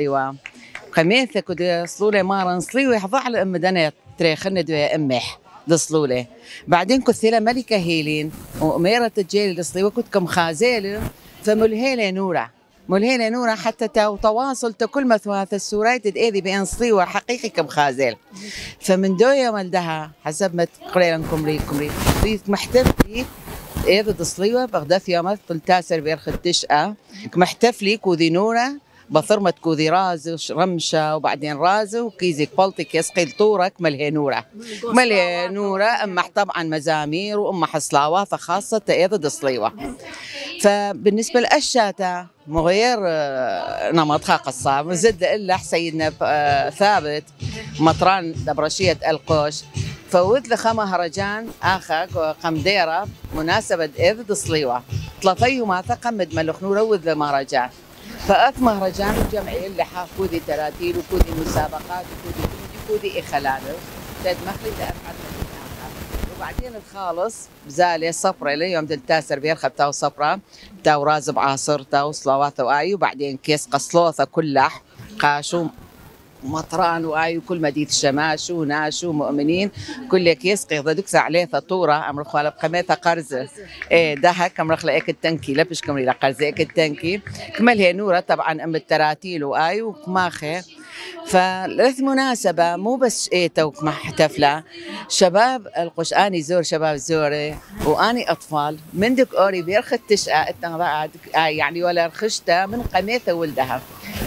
ايوا خميثة كود صلولة ما رنصلي ويحضى على أم دنا تريخن دوية أمح دصلولة بعدين كثيرة ملكة هيلين وأميرة تجيل دصلي وكود كم خازيل فملهيلة نورة. ملهيلة نورة حتى تو تواصل تكل مثواث السورايت تأذي بأن صليوة وحقيقي كم خازيل فمن دويا ولدها حسب ما تقريرنكم ليكم ليك محتفي إذا تصليوة بغداد يوم تلتاسر بيرخ التشقة. محتفلي كوذي نورة. بثرمة كوذي راز رمشة وبعدين راز وكيزي بلطك يسقي الطورك ملهي نورة. ملهي نورة. أما طبعا مزامير وأما حصلاوات خاصة إذا دصليوة فبالنسبة للأشاتا مغير آه، نمطها قصة زد إلا سيدنا آه، ثابت. مطران دبرشية القوش. فوت لخا مهرجان آخر قم ديرة مناسبة إذ دصليوة. طلطيه ما ثقمد ملخ نورة وذ مهرجان فأث مهرجان الجمعية اللي كودي تراتيل وكودي مسابقات وكودي كودي إخلانه تد مخلي وبعدين الخالص بزالي صفرة ليوم تلتاسر بيرخب تاو صفرة. تاو رازب عاصر تاو صلوات وآي وبعدين كيس قصلوثة كلح قاشو مطران وآي وكل مدينة شماش وناشو مؤمنين. كل كيس قيضة دكسة عليه ثطورة أمر خالب قميثة قرزة إيه دهك أمر خلا إيك التنكي لبش كمري لقرزة التنكي. كمل هي نورة طبعا أم التراتيل وآي وكماخي فلث مناسبة مو بس إيه توك محتفلة شباب القشاني زور شباب زوري وأني أطفال من دك اوري بيرخ التشقى يعني ولا رخشتها من قميثة ولدها.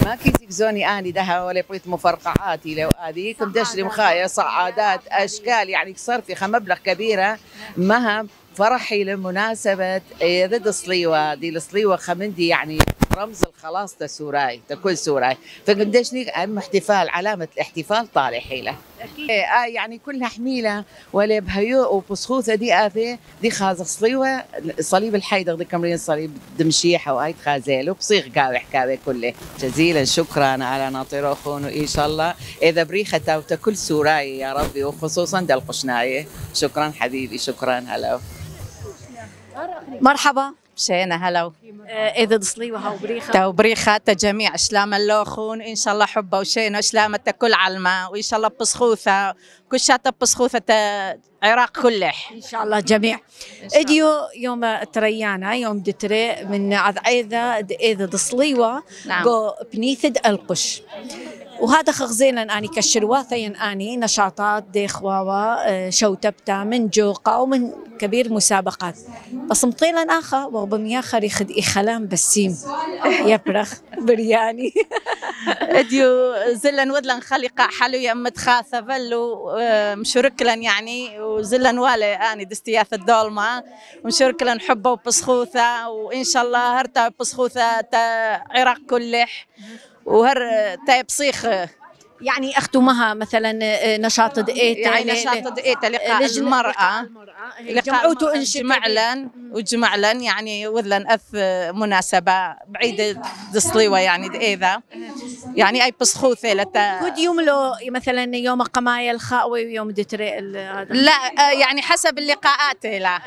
ما كيزيك زوني أني دها ولا بغيت مفرقعاتي لو هذه كم دشري مخايا صعادات أشكال يعني صرفي مبلغ كبيرة. مها فرحي لمناسبة ضد صليوة دي الصليوة خمندي يعني رمز الخلاص تسوراي تكل سوراي. فقديش ام احتفال علامة الاحتفال طالع حيلة. إيه آه يعني كلها حميلة ولا بهيو وبسخوثة دي آثي دي خاز صليوة صليب الحيدر دي كمرين صليب دمشيحة وآيت خازيل وبصيغ قاوي حكاوي كله جزيلا شكرا على ناطر أخون وإن شاء الله. إذا بريخة تكل سوراي يا ربي وخصوصا دل قشناية شكرا حبيبي شكرا هلا. مرحبا. مشينا هلا إذا تصلي وهاو بريخة. تو بريخة جميع أشلام اللوخون إن شاء الله حبه وشينا اشلام كل علمة وإن شاء الله بسخوثة كل شاطة بسخوثة عراق كلح إن شاء الله جميع. اديو يوم تريانا يوم دتري من عذعيذة إذا تصليوة نعم. بنيثد ألقش. وهذا خغزينا آني كشرواثين آني نشاطات دي خواوا آه، شوتبتا من جوقا ومن كبير مسابقات. بس مطيلا آخا وبميا خري خد إخلام بسيم. يبرخ برياني. أديو زلن ودلن خليقة حلو يا متخاثة بلو آه، مشركلن يعني وزلن والي آني دستياث الدولمة. ومشركلن حبة وبسخوثة وإن شاء الله هرتا بسخوثة عراق كلح. وهر تايب صيخ. يعني أختمها مثلا آه، نشاط دقيتا يعني نشاط دقيتا لقاء لجنة المرأة. جمعوتو جمعلن وجمعلن يعني وذلن اث مناسبة بعيدة دصليوة يعني دقيذا يعني أي بسخوثة لتا كود يوم لو مثلا يوم قمايا الخاوي ويوم دتري لا آه، يعني حسب اللقاءات لا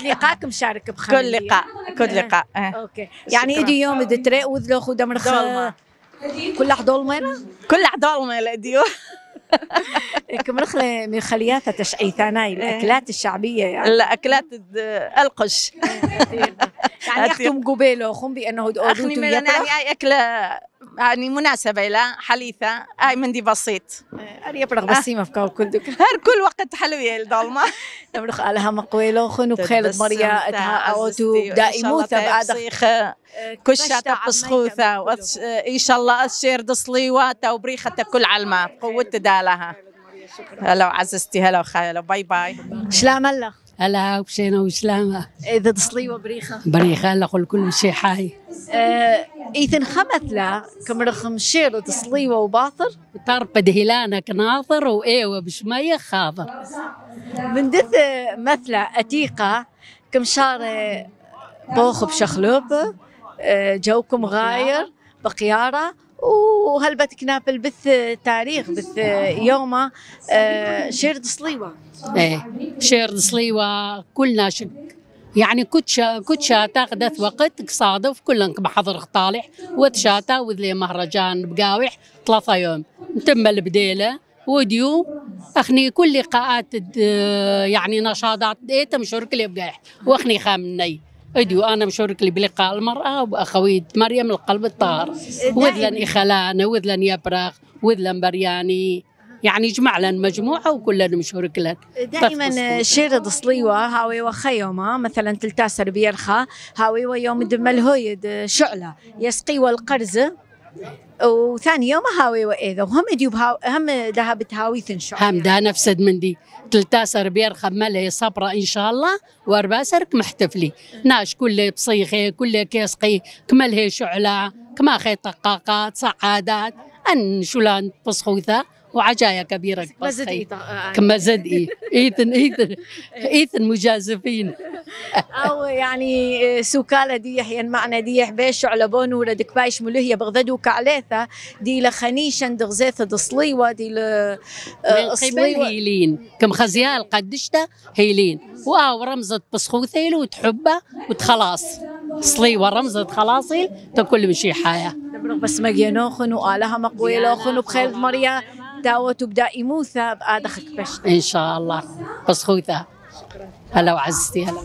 كل لقاءك مشارك كل بخمسة لقاء كل لقاء آه. أوكي. يعني ادي يوم دتري وذلو خو دمرخ دولمة. كل حدول ميرا كل عدول ما الاديو كمرخ من خليات تشعيثاناي الأكلات الشعبية يعني؟ لا اكلات الد- القش. يعني يختم قبيلة خم أخني دودوتو من يعني أكلة يعني مناسبة لا حليثة اي مندي بسيط. أنا يبرخ بسيمه في كل كل دك هر كل وقت حلوية الضلمة. نمرخ علىها مقويلو خنو بخيلة مريا أتها اوتو دائموثة بعد كشة بسخوثة إن شاء الله اشير دصليوات وبريخة كل علمة قوة دالها هلا عززتي هلا وخاله باي باي. شلام الله. هلا وبشينا وسلامة إذا تصلي وبريخه بريخة لقل كل شيء حي آه، إذن خمثلا كمرخ مشير تصلي وباطر. طرب دهلانا كناظر وإيوة بشمية خاضر. من دث مثلا أتيقة كم شار بوخ بشخلوب جوكم غاير بقيارة وهل بتكنا في البث تاريخ بث يومه شير تصليوة إيه شير صليوة كلنا شك. يعني كنت شا كنت شاتا غدت وقت صادف كلن بحضر طالع وتشاتا وذلي مهرجان بقاوح ثلاثة يوم. تم البديلة وديو أخني كل لقاءات د- يعني نشاطات ديتا مشارك لي بقايح. وأخني خامني. اديو أنا مشارك لي بلقاء المرأة واخويت مريم القلب الطاهر. وذلن اخلان وذلن يبرخ وذلن برياني. يعني جمع لنا مجموعة وكلنا مشارك لنا دائما شير ضصليوة هاوي وخيومة مثلا تلتاسر بيرخا هاوي ويوم دم الهويد شعلة يسقي والقرزة وثاني يوم هاوي وإذا وهم ديوب هاو هم ذهبت هاوي تنشع هم ده نفسد من دي. تلتاسر بير خمله صبرة إن شاء الله وارباسرك محتفلي ناش كل بصيخي كل كيسقي كمل هي شعلة كما خي طقاقات سعادات أن شلان بصخوثة وعجاية كبيرة بصخي كما زد إيه إيثن إيثن إيثن مجازفين. أو يعني سوكالة ديح ين معنى ديح بيش شعلة بون ولدك بايش ملهية بغدادو كعليثة دي لخنيشن دغزيثة ضصليوة دي ل من قبل هيلين. كم خزيال قدشته هيلين. واو رمزة بصخوثيل وتحبة وتخلاص. صليوة رمزة خلاصيل تكل مشي حياة بس مجينوخن وآلها مقويلوخن وبخير مريا. داوت وبدا إموثة بآدخك بشت إن شاء الله. بصخوثة هلا وعزتي هلا.